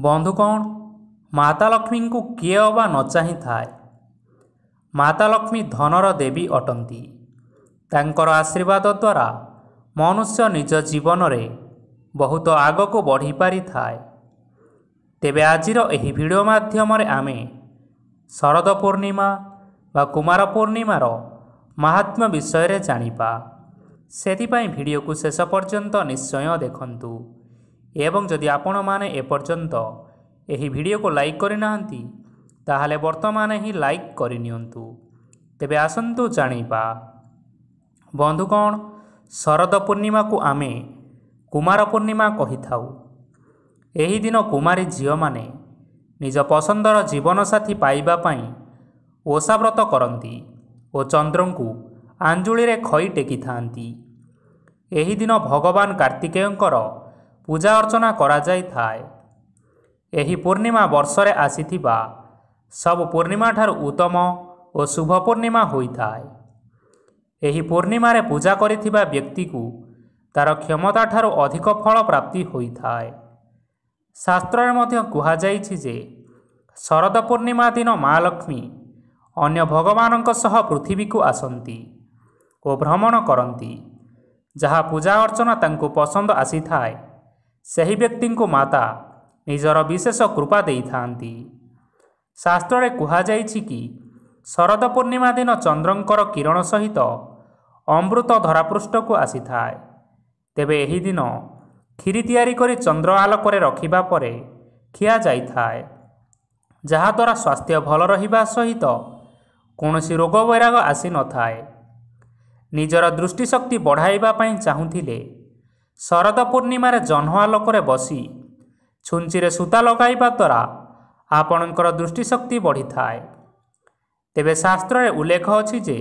ବନ୍ଧୁଗଣ ମାତା ଲକ୍ଷ୍ମୀଙ୍କୁ କିଏ ଅବା ନ ଚାହିଁଥାଏ? ମାତା ଲକ୍ଷ୍ମୀ ଧନର ଦେବୀ ଅଟନ୍ତି। ତାଙ୍କର ଆଶୀର୍ବାଦ ଦ୍ୱାରା ମନୁଷ୍ୟ ନିଜ ଜୀବନରେ ବହୁତ ଆଗକୁ ବଢ଼ିପାରିଥାଏ। ତେବେ ଆଜିର ଏହି ଭିଡ଼ିଓ ମାଧ୍ୟମରେ ଆମେ ଶରଦ ପୂର୍ଣ୍ଣିମା ବା କୁମାର ପୂର୍ଣ୍ଣିମାର ମାହାତ୍ମ୍ୟ ବିଷୟରେ ଜାଣିବା। ସେଥିପାଇଁ ଭିଡ଼ିଓକୁ ଶେଷ ପର୍ଯ୍ୟନ୍ତ ନିଶ୍ଚୟ ଦେଖନ୍ତୁ। ଏବଂ ଯଦି ଆପଣମାନେ ଏପର୍ଯ୍ୟନ୍ତ ଏହି ଭିଡ଼ିଓକୁ ଲାଇକ୍ କରିନାହାନ୍ତି ତାହେଲେ ବର୍ତ୍ତମାନ ହିଁ ଲାଇକ୍ କରିନିଅନ୍ତୁ। ତେବେ ଆସନ୍ତୁ ଜାଣିବା। ବନ୍ଧୁଗଣ ଶରଦ ପୂର୍ଣ୍ଣିମାକୁ ଆମେ କୁମାର ପୂର୍ଣ୍ଣିମା କହିଥାଉ। ଏହି ଦିନ କୁମାରୀ ଝିଅମାନେ ନିଜ ପସନ୍ଦର ଜୀବନସାଥୀ ପାଇବା ପାଇଁ ଓଷାବ୍ରତ କରନ୍ତି ଓ ଚନ୍ଦ୍ରଙ୍କୁ ଆଞ୍ଜୁଳିରେ ଖଇ ଟେକିଥାନ୍ତି। ଏହି ଦିନ ଭଗବାନ କାର୍ତ୍ତିକେୟଙ୍କର ପୂଜା ଅର୍ଚ୍ଚନା କରାଯାଇଥାଏ ଏହି ପୂର୍ଣ୍ଣିମା ବର୍ଷରେ ଆସିଥିବା ସବୁ ପୂର୍ଣ୍ଣିମାଠାରୁ ଉତ୍ତମ ଓ ଶୁଭ ପୂର୍ଣ୍ଣିମା ହୋଇଥାଏ ଏହି ପୂର୍ଣ୍ଣିମାରେ ପୂଜା କରିଥିବା ବ୍ୟକ୍ତିକୁ ତା'ର କ୍ଷମତାଠାରୁ ଅଧିକ ଫଳ ପ୍ରାପ୍ତି ହୋଇଥାଏ ଶାସ୍ତ୍ରରେ ମଧ୍ୟ କୁହାଯାଇଛି ଯେ ଶରଦ ପୂର୍ଣ୍ଣିମା ଦିନ ମା ଲକ୍ଷ୍ମୀ ଅନ୍ୟ ଭଗବାନଙ୍କ ସହ ପୃଥିବୀକୁ ଆସନ୍ତି ଓ ଭ୍ରମଣ କରନ୍ତି ଯାହା ପୂଜା ଅର୍ଚ୍ଚନା ତାଙ୍କୁ ପସନ୍ଦ ଆସିଥାଏ ସେହି ବ୍ୟକ୍ତିଙ୍କୁ ମାତା ନିଜର ବିଶେଷ କୃପା ଦେଇଥାନ୍ତି ଶାସ୍ତ୍ରରେ କୁହାଯାଇଛି କି ଶରଦ ପୂର୍ଣ୍ଣିମା ଦିନ ଚନ୍ଦ୍ରଙ୍କର କିରଣ ସହିତ ଅମୃତ ଧରାପୃଷ୍ଠକୁ ଆସିଥାଏ ତେବେ ଏହି ଦିନ କ୍ଷୀରି ତିଆରି କରି ଚନ୍ଦ୍ର ଆଲୋକରେ ରଖିବା ପରେ ଖିଆଯାଇଥାଏ ଯାହାଦ୍ୱାରା ସ୍ୱାସ୍ଥ୍ୟ ଭଲ ରହିବା ସହିତ କୌଣସି ରୋଗ ବୈରାଗ ଆସିନଥାଏ ନିଜର ଦୃଷ୍ଟିଶକ୍ତି ବଢ଼ାଇବା ପାଇଁ ଚାହୁଁଥିଲେ ଶରଦ ପୂର୍ଣ୍ଣିମାରେ ଜହ୍ନ ଆଲୋକରେ ବସି ଛୁଞ୍ଚିରେ ସୂତା ଲଗାଇବା ଦ୍ୱାରା ଆପଣଙ୍କର ଦୃଷ୍ଟିଶକ୍ତି ବଢ଼ିଥାଏ। ତେବେ ଶାସ୍ତ୍ରରେ ଉଲ୍ଲେଖ ଅଛି ଯେ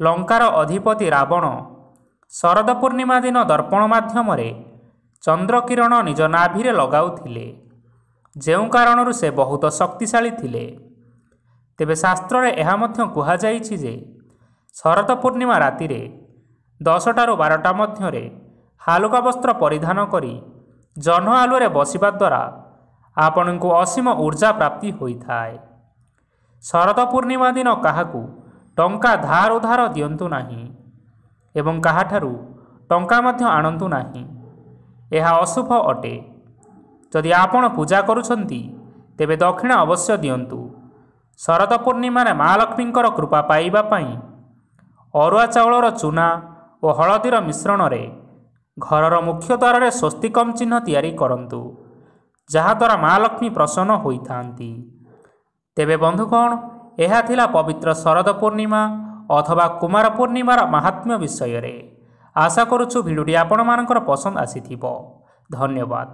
ଲଙ୍କାର ଅଧିପତି ରାବଣ ଶରଦ ପୂର୍ଣ୍ଣିମା ଦିନ ଦର୍ପଣ ମାଧ୍ୟମରେ ଚନ୍ଦ୍ରକିରଣ ନିଜ ନାଭିରେ ଲଗାଉଥିଲେ। ଯେଉଁ କାରଣରୁ ସେ ବହୁତ ଶକ୍ତିଶାଳୀ ଥିଲେ। ତେବେ ଶାସ୍ତ୍ରରେ ଏହା ମଧ୍ୟ କୁହାଯାଇଛି ଯେ ଶରଦ ପୂର୍ଣ୍ଣିମା ରାତିରେ ଦଶଟାରୁ ବାରଟା ମଧ୍ୟରେ ହାଲୁକା ବସ୍ତ୍ର ପରିଧାନ କରି ଜହ୍ନ ଆଲୁଅରେ ବସିବା ଦ୍ୱାରା ଆପଣଙ୍କୁ ଅସୀମ ଉର୍ଜା ପ୍ରାପ୍ତି ହୋଇଥାଏ। ଶରଦ ପୂର୍ଣ୍ଣିମା ଦିନ କାହାକୁ ଟଙ୍କା ଧାର ଉଧାର ଦିଅନ୍ତୁ ନାହିଁ ଏବଂ କାହାଠାରୁ ଟଙ୍କା ମଧ୍ୟ ଆଣନ୍ତୁ ନାହିଁ। ଏହା ଅଶୁଭ ଅଟେ। ଯଦି ଆପଣ ପୂଜା କରୁଛନ୍ତି ତେବେ ଦକ୍ଷିଣ ଅବଶ୍ୟ ଦିଅନ୍ତୁ। ଶରଦ ପୂର୍ଣ୍ଣିମାରେ ମା ଲକ୍ଷ୍ମୀଙ୍କର କୃପା ପାଇବା ପାଇଁ ଅରୁଆ ଚାଉଳର ଚୁନା ଓ ହଳଦୀର ମିଶ୍ରଣରେ ଘରର ମୁଖ୍ୟ ଦ୍ୱାରରେ ସ୍ୱସ୍ତିକମ୍ ଚିହ୍ନ ତିଆରି କରନ୍ତୁ ଯାହାଦ୍ୱାରା ମା ଲକ୍ଷ୍ମୀ ପ୍ରସନ୍ନ ହୋଇଥାନ୍ତି। ତେବେ ବନ୍ଧୁଗଣ ଏହା ଥିଲା ପବିତ୍ର ଶରଦ ପୂର୍ଣ୍ଣିମା ଅଥବା କୁମାର ପୂର୍ଣ୍ଣିମାର ମାହାତ୍ମ୍ୟ ବିଷୟରେ। ଆଶା କରୁଛୁ ଭିଡ଼ିଓଟି ଆପଣମାନଙ୍କର ପସନ୍ଦ ଆସିଥିବ। ଧନ୍ୟବାଦ।